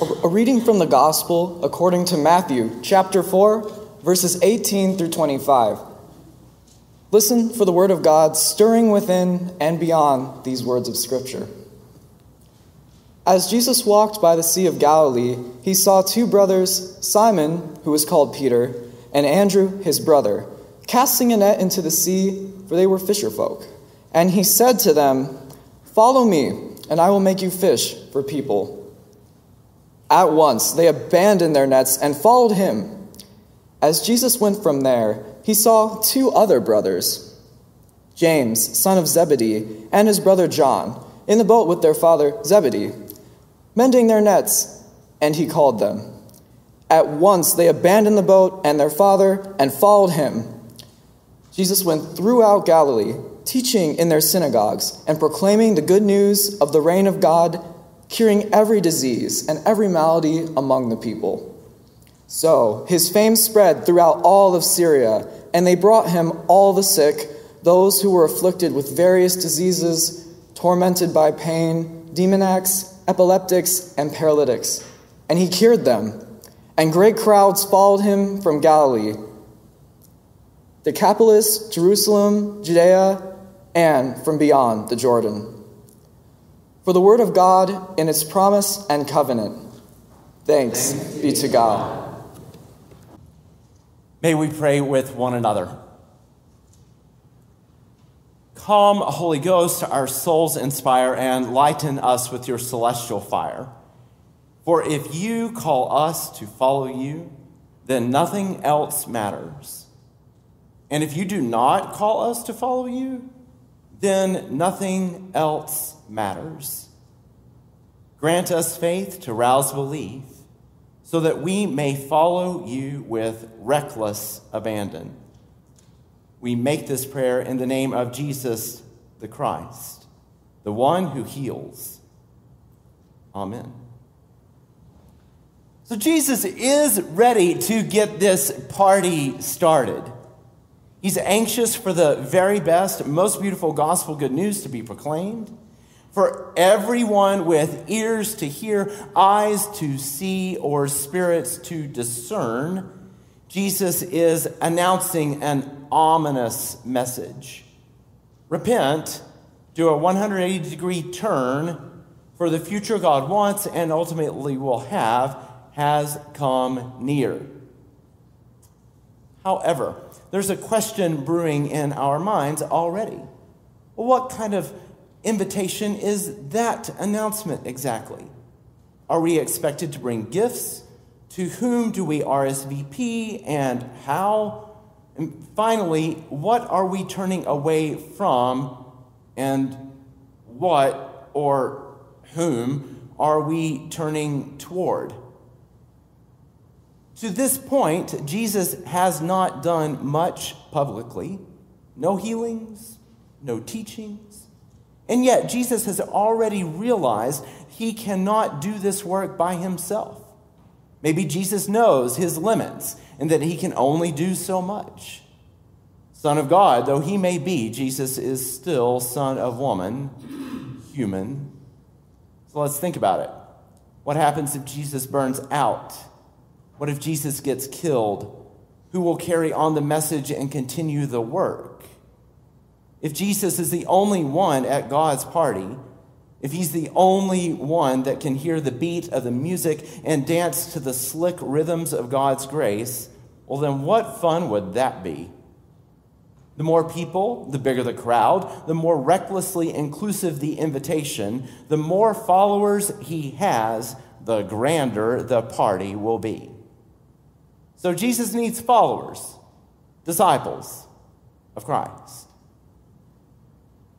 A reading from the Gospel according to Matthew, chapter 4, verses 18 through 25. Listen for the word of God stirring within and beyond these words of Scripture. As Jesus walked by the Sea of Galilee, he saw two brothers, Simon, who was called Peter, and Andrew, his brother, casting a net into the sea, for they were fisherfolk. And he said to them, Follow me, and I will make you fish for people. At once they abandoned their nets and followed him. As Jesus went from there, he saw two other brothers, James, son of Zebedee, and his brother John, in the boat with their father Zebedee, mending their nets, and he called them. At once they abandoned the boat and their father and followed him. Jesus went throughout Galilee, teaching in their synagogues and proclaiming the good news of the reign of God curing every disease and every malady among the people. So his fame spread throughout all of Syria, and they brought him all the sick, those who were afflicted with various diseases, tormented by pain, demoniacs, epileptics, and paralytics. And he cured them. And great crowds followed him from Galilee, Decapolis, Jerusalem, Judea, and from beyond the Jordan. For the word of God in its promise and covenant. Thanks, be to God. May we pray with one another. Come, Holy Ghost, our souls inspire and lighten us with your celestial fire. For if you call us to follow you, then nothing else matters. And if you do not call us to follow you, then nothing else matters. Grant us faith to rouse belief so that we may follow you with reckless abandon. We make this prayer in the name of Jesus the Christ, the one who heals. Amen. So, Jesus is ready to get this party started. He's anxious for the very best, most beautiful gospel good news to be proclaimed, for everyone with ears to hear, eyes to see, or spirits to discern. Jesus is announcing an ominous message. Repent, do a 180 degree turn, for the future God wants and ultimately will have has come near. However, there's a question brewing in our minds already. What kind of invitation is that announcement exactly? Are we expected to bring gifts? To whom do we RSVP and how? And finally, what are we turning away from and what or whom are we turning toward? To this point, Jesus has not done much publicly no healings, no teachings. And yet, Jesus has already realized he cannot do this work by himself. Maybe Jesus knows his limits and that he can only do so much. Son of God, though he may be, Jesus is still son of woman, human. So let's think about it. What happens if Jesus burns out? What if Jesus gets killed? Who will carry on the message and continue the work? If Jesus is the only one at God's party, if he's the only one that can hear the beat of the music and dance to the slick rhythms of God's grace, well, then what fun would that be? The more people, the bigger the crowd, the more recklessly inclusive the invitation, the more followers he has, the grander the party will be. So Jesus needs followers, disciples of Christ.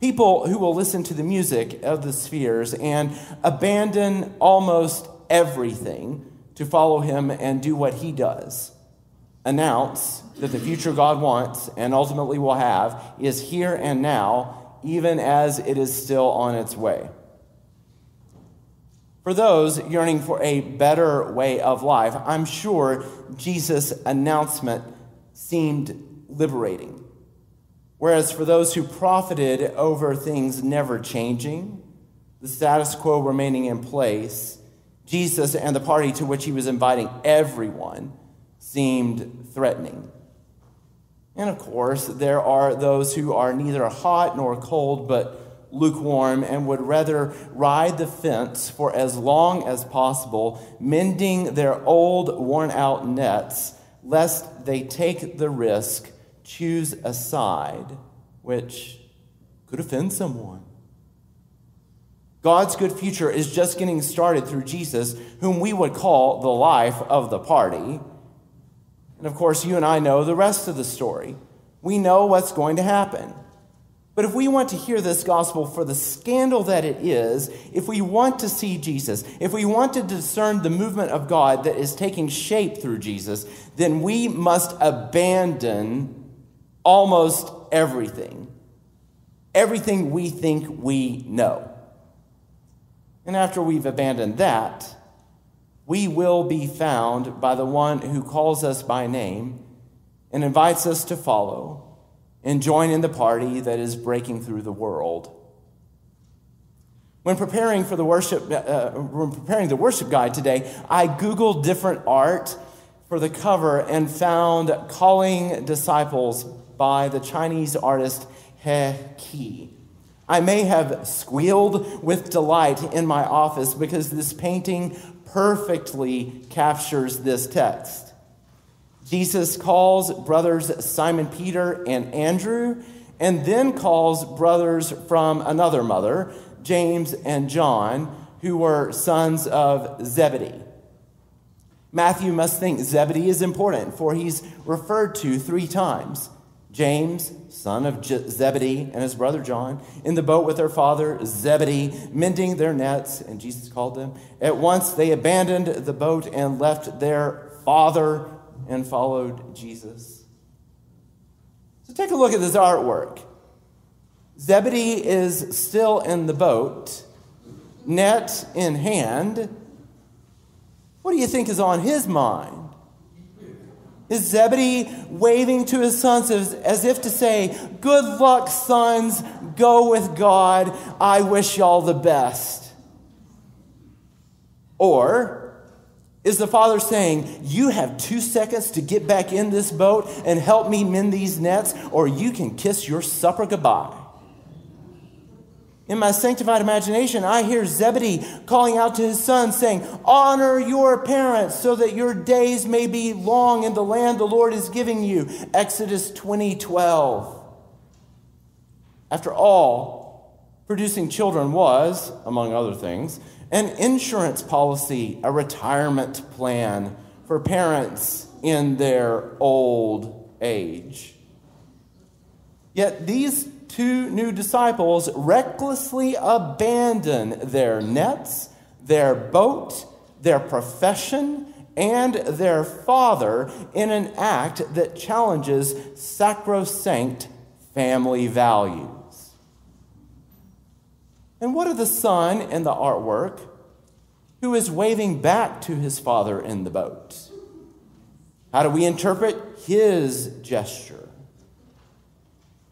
People who will listen to the music of the spheres and abandon almost everything to follow him and do what he does. Announce that the future God wants and ultimately will have is here and now, even as it is still on its way. For those yearning for a better way of life, I'm sure Jesus' announcement seemed liberating. Whereas for those who profited over things never changing, the status quo remaining in place, Jesus and the party to which he was inviting everyone seemed threatening. And of course, there are those who are neither hot nor cold, but lukewarm and would rather ride the fence for as long as possible, mending their old, worn out nets, lest they take the risk, choose a side which could offend someone. God's good future is just getting started through Jesus, whom we would call the life of the party. And of course, you and I know the rest of the story. We know what's going to happen. But if we want to hear this gospel for the scandal that it is, if we want to see Jesus, if we want to discern the movement of God that is taking shape through Jesus, then we must abandon almost everything. Everything we think we know. And after we've abandoned that, we will be found by the one who calls us by name and invites us to follow and join in the party that is breaking through the world. When preparing for the worship, uh, when preparing the worship guide today, I googled different art for the cover and found "Calling Disciples" by the Chinese artist He Qi. I may have squealed with delight in my office because this painting perfectly captures this text. Jesus calls brothers Simon Peter and Andrew, and then calls brothers from another mother, James and John, who were sons of Zebedee. Matthew must think Zebedee is important, for he's referred to three times. James, son of Zebedee, and his brother John, in the boat with their father Zebedee, mending their nets, and Jesus called them. At once they abandoned the boat and left their father and followed Jesus. So take a look at this artwork. Zebedee is still in the boat, net in hand. What do you think is on his mind? Is Zebedee waving to his sons as, as if to say, Good luck, sons, go with God, I wish y'all the best? Or is the father saying, You have two seconds to get back in this boat and help me mend these nets, or you can kiss your supper goodbye? In my sanctified imagination, I hear Zebedee calling out to his son, saying, Honor your parents so that your days may be long in the land the Lord is giving you. Exodus 20 12. After all, producing children was, among other things, an insurance policy, a retirement plan for parents in their old age. Yet these two new disciples recklessly abandon their nets, their boat, their profession, and their father in an act that challenges sacrosanct family values. And what of the son in the artwork who is waving back to his father in the boat? How do we interpret his gesture?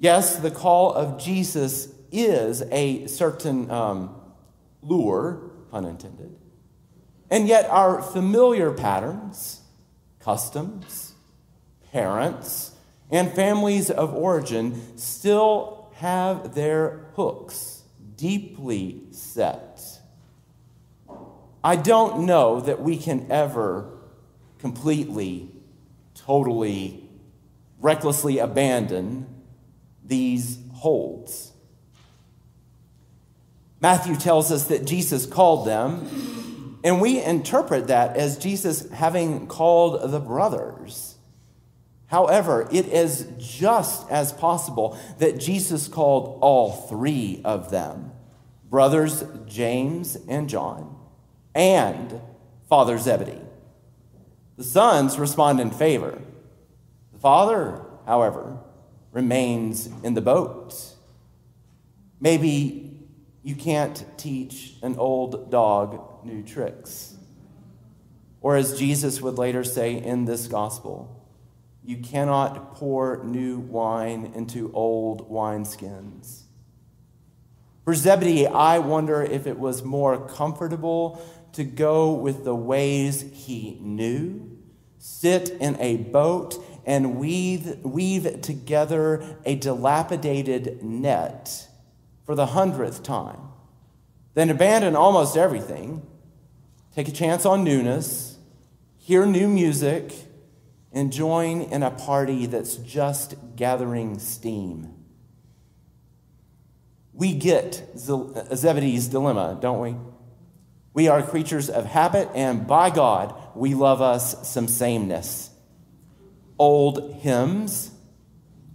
Yes, the call of Jesus is a certain um, lure, pun intended. And yet, our familiar patterns, customs, parents, and families of origin still have their hooks deeply set. I don't know that we can ever completely, totally, recklessly abandon these holds. Matthew tells us that Jesus called them, and we interpret that as Jesus having called the brothers. However, it is just as possible that Jesus called all three of them brothers James and John, and Father Zebedee. The sons respond in favor. The father, however, remains in the boat. Maybe you can't teach an old dog new tricks. Or, as Jesus would later say in this gospel, you cannot pour new wine into old wineskins. For Zebedee, I wonder if it was more comfortable to go with the ways he knew, sit in a boat, and weave, weave together a dilapidated net for the hundredth time, then abandon almost everything, take a chance on newness, hear new music, and join in a party that's just gathering steam. We get Zebedee's dilemma, don't we? We are creatures of habit, and by God, we love us some sameness. Old hymns,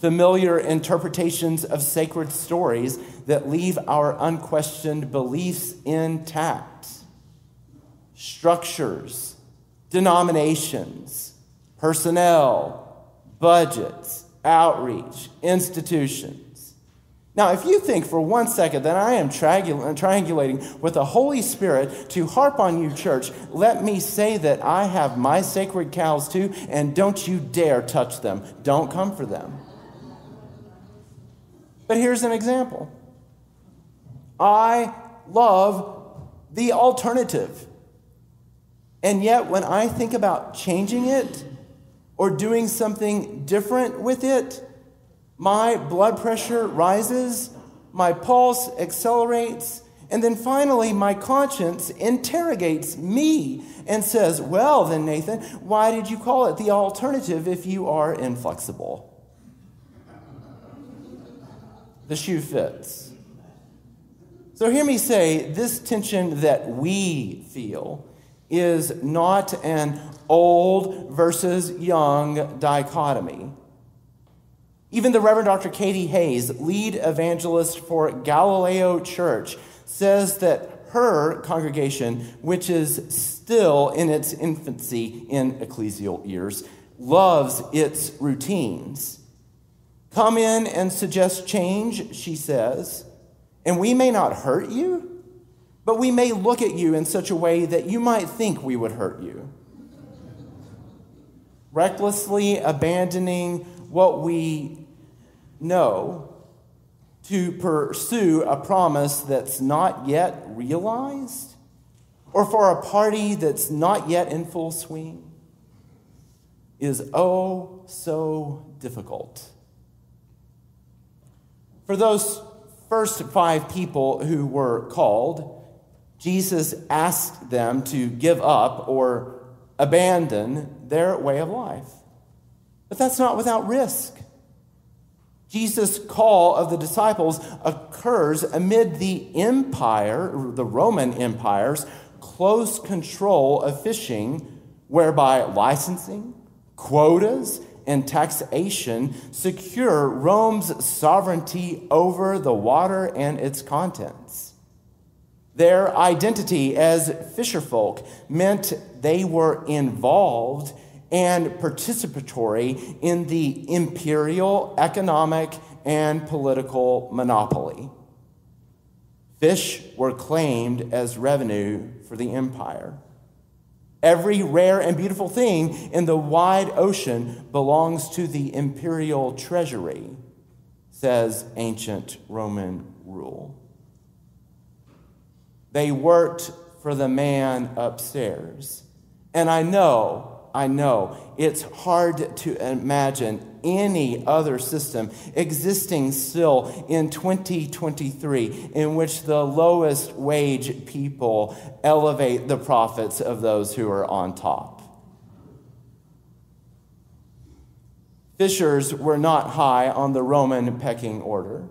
familiar interpretations of sacred stories that leave our unquestioned beliefs intact, structures, denominations, personnel, budgets, outreach, institutions now, if you think for one second that I am triangulating with the Holy Spirit to harp on you, church, let me say that I have my sacred cows too, and don't you dare touch them. Don't come for them. But here's an example I love the alternative. And yet, when I think about changing it or doing something different with it, my blood pressure rises, my pulse accelerates, and then finally my conscience interrogates me and says, Well, then, Nathan, why did you call it the alternative if you are inflexible? The shoe fits. So, hear me say this tension that we feel is not an old versus young dichotomy. Even the Reverend Dr. Katie Hays, lead evangelist for Galileo Church, says that her congregation, which is still in its infancy in ecclesial years, loves its routines. Come in and suggest change, she says, and we may not hurt you, but we may look at you in such a way that you might think we would hurt you. Recklessly abandoning what we know to pursue a promise that's not yet realized or for a party that's not yet in full swing is oh so difficult. For those first five people who were called, Jesus asked them to give up or abandon their way of life. But that's not without risk. Jesus' call of the disciples occurs amid the empire, the Roman Empire's close control of fishing, whereby licensing, quotas, and taxation secure Rome's sovereignty over the water and its contents. Their identity as fisherfolk meant they were involved and participatory in the imperial economic and political monopoly. Fish were claimed as revenue for the empire. Every rare and beautiful thing in the wide ocean belongs to the imperial treasury, says ancient Roman rule. They worked for the man upstairs. And I know I know it's hard to imagine any other system existing still in 2023 in which the lowest wage people elevate the profits of those who are on top. Fishers were not high on the Roman pecking order.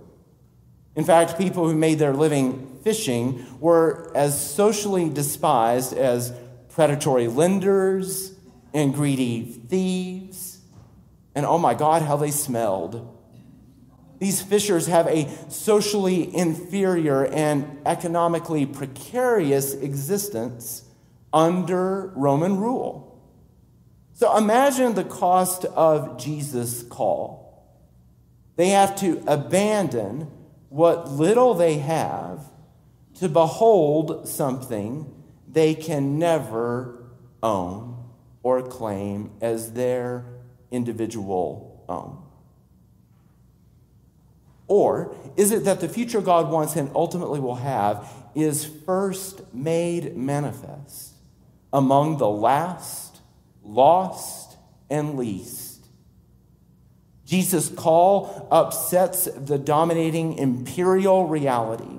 In fact, people who made their living fishing were as socially despised as predatory lenders and greedy thieves. And oh my God, how they smelled. These fishers have a socially inferior and economically precarious existence under Roman rule. So imagine the cost of Jesus' call. They have to abandon what little they have to behold something they can never own or claim as their individual own? Or is it that the future God wants and ultimately will have is first made manifest among the last, lost, and least. Jesus' call upsets the dominating imperial reality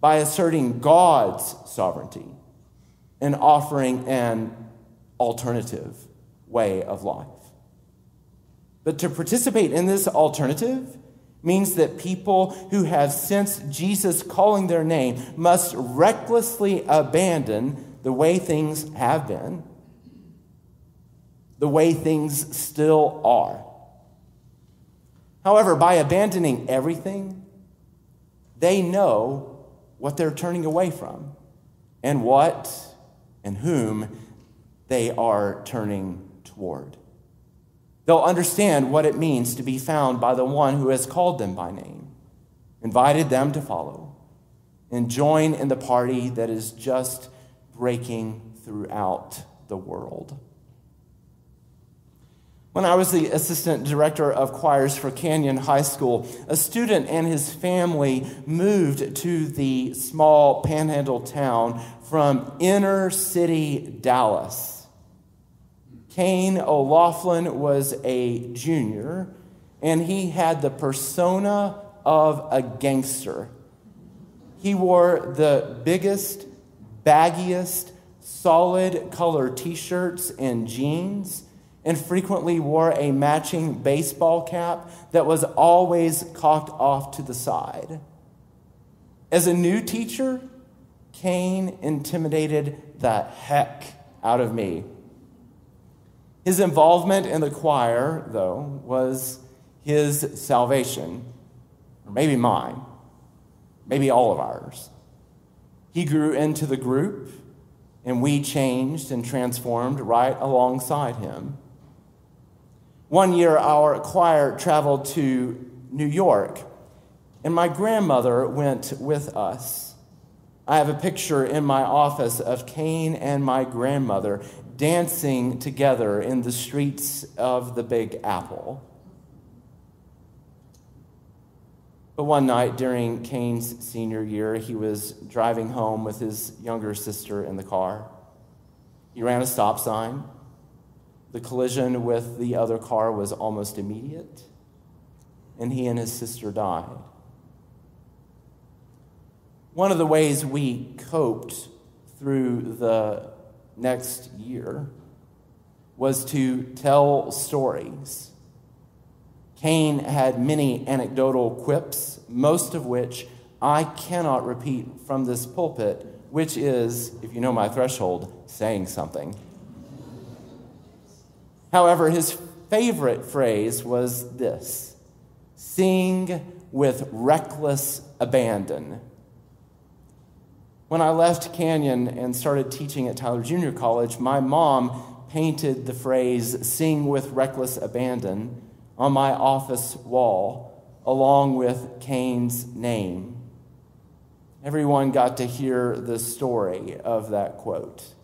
by asserting God's sovereignty and offering an alternative way of life. But to participate in this alternative means that people who have sensed Jesus calling their name must recklessly abandon the way things have been, the way things still are. However, by abandoning everything, they know what they're turning away from and what and whom they are turning toward. They'll understand what it means to be found by the one who has called them by name, invited them to follow, and join in the party that is just breaking throughout the world. When I was the assistant director of choirs for Canyon High School, a student and his family moved to the small panhandle town from inner city Dallas. Kane O'Laughlin was a junior, and he had the persona of a gangster. He wore the biggest, baggiest, solid color t shirts and jeans, and frequently wore a matching baseball cap that was always cocked off to the side. As a new teacher, Kane intimidated the heck out of me his involvement in the choir, though, was his salvation, or maybe mine, maybe all of ours. He grew into the group, and we changed and transformed right alongside him. One year, our choir traveled to New York, and my grandmother went with us. I have a picture in my office of Kane and my grandmother dancing together in the streets of the Big Apple. But one night during Kane's senior year, he was driving home with his younger sister in the car. He ran a stop sign. The collision with the other car was almost immediate, and he and his sister died. One of the ways we coped through the next year was to tell stories. Kane had many anecdotal quips, most of which I cannot repeat from this pulpit, which is, if you know my threshold, saying something. However, his favorite phrase was this sing with reckless abandon. When I left Canyon and started teaching at Tyler Junior College, my mom painted the phrase, sing with reckless abandon, on my office wall, along with Kane's name. Everyone got to hear the story of that quote.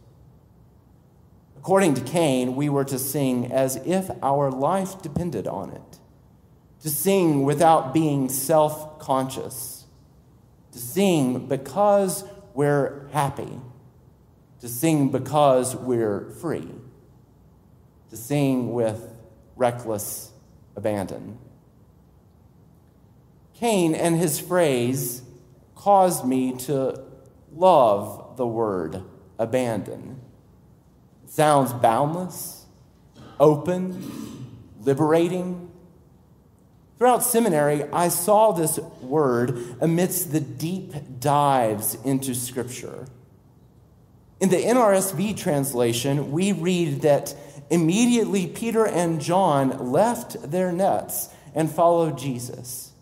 According to Kane, we were to sing as if our life depended on it, to sing without being self conscious, to sing because we're happy, to sing because we're free, to sing with reckless abandon. Kane and his phrase caused me to love the word abandon. It sounds boundless, open, liberating, Throughout seminary, I saw this word amidst the deep dives into Scripture. In the NRSV translation, we read that immediately Peter and John left their nets and followed Jesus.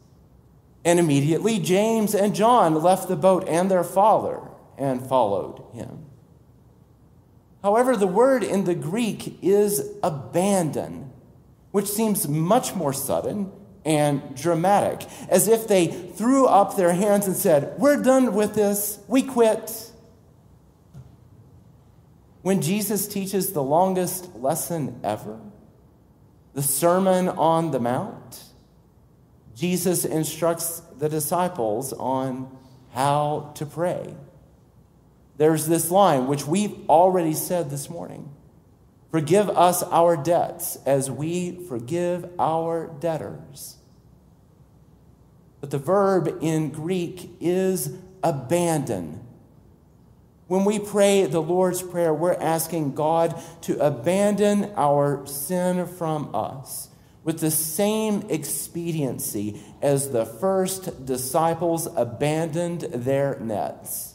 And immediately James and John left the boat and their father and followed him. However, the word in the Greek is abandon, which seems much more sudden and dramatic, as if they threw up their hands and said, We're done with this, we quit. When Jesus teaches the longest lesson ever, the Sermon on the Mount, Jesus instructs the disciples on how to pray. there's this line, which we've already said this morning Forgive us our debts as we forgive our debtors. But the verb in Greek is abandon. When we pray the Lord's Prayer, we're asking God to abandon our sin from us with the same expediency as the first disciples abandoned their nets.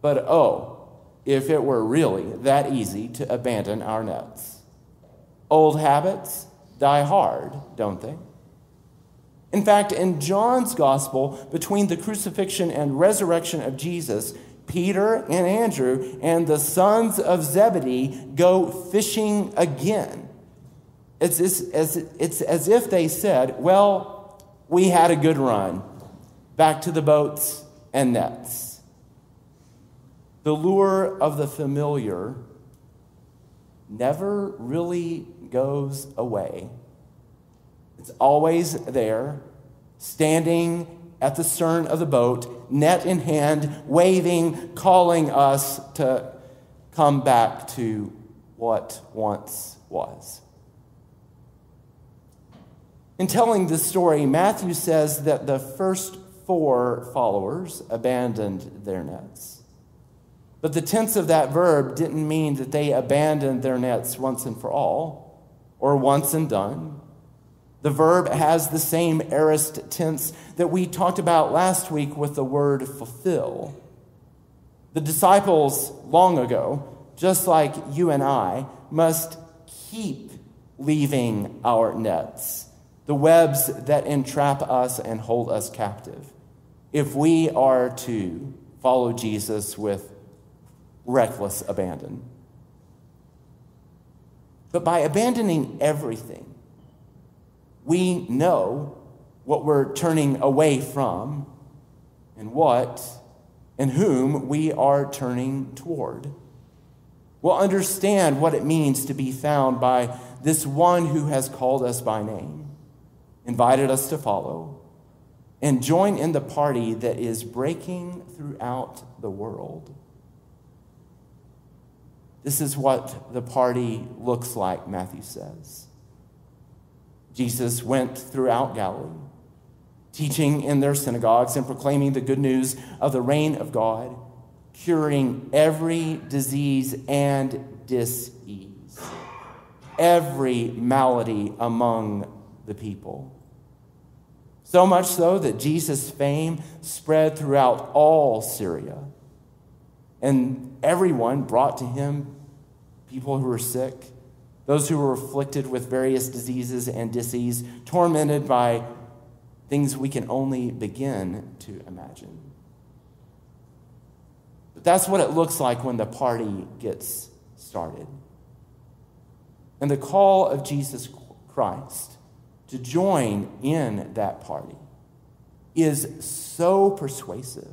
But oh, if it were really that easy to abandon our nets. Old habits die hard, don't they? In fact, in John's gospel, between the crucifixion and resurrection of Jesus, Peter and Andrew and the sons of Zebedee go fishing again. It's, it's, as, it's as if they said, Well, we had a good run. Back to the boats and nets. The lure of the familiar never really goes away. It's always there, standing at the stern of the boat, net in hand, waving, calling us to come back to what once was. In telling this story, Matthew says that the first four followers abandoned their nets. But the tense of that verb didn't mean that they abandoned their nets once and for all, or once and done. The verb has the same aorist tense that we talked about last week with the word fulfill. The disciples long ago, just like you and I, must keep leaving our nets, the webs that entrap us and hold us captive, if we are to follow Jesus with reckless abandon. But by abandoning everything, we know what we're turning away from and what and whom we are turning toward. We'll understand what it means to be found by this one who has called us by name, invited us to follow, and join in the party that is breaking throughout the world. This is what the party looks like, Matthew says. Jesus went throughout Galilee, teaching in their synagogues and proclaiming the good news of the reign of God, curing every disease and disease, every malady among the people. So much so that Jesus' fame spread throughout all Syria. And everyone brought to him people who were sick those who were afflicted with various diseases and disease, tormented by things we can only begin to imagine. But that's what it looks like when the party gets started. And the call of Jesus Christ to join in that party is so persuasive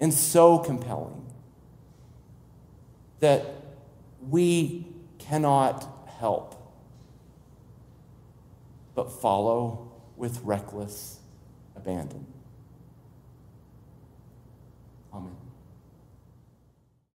and so compelling that we cannot help, but follow with reckless abandon.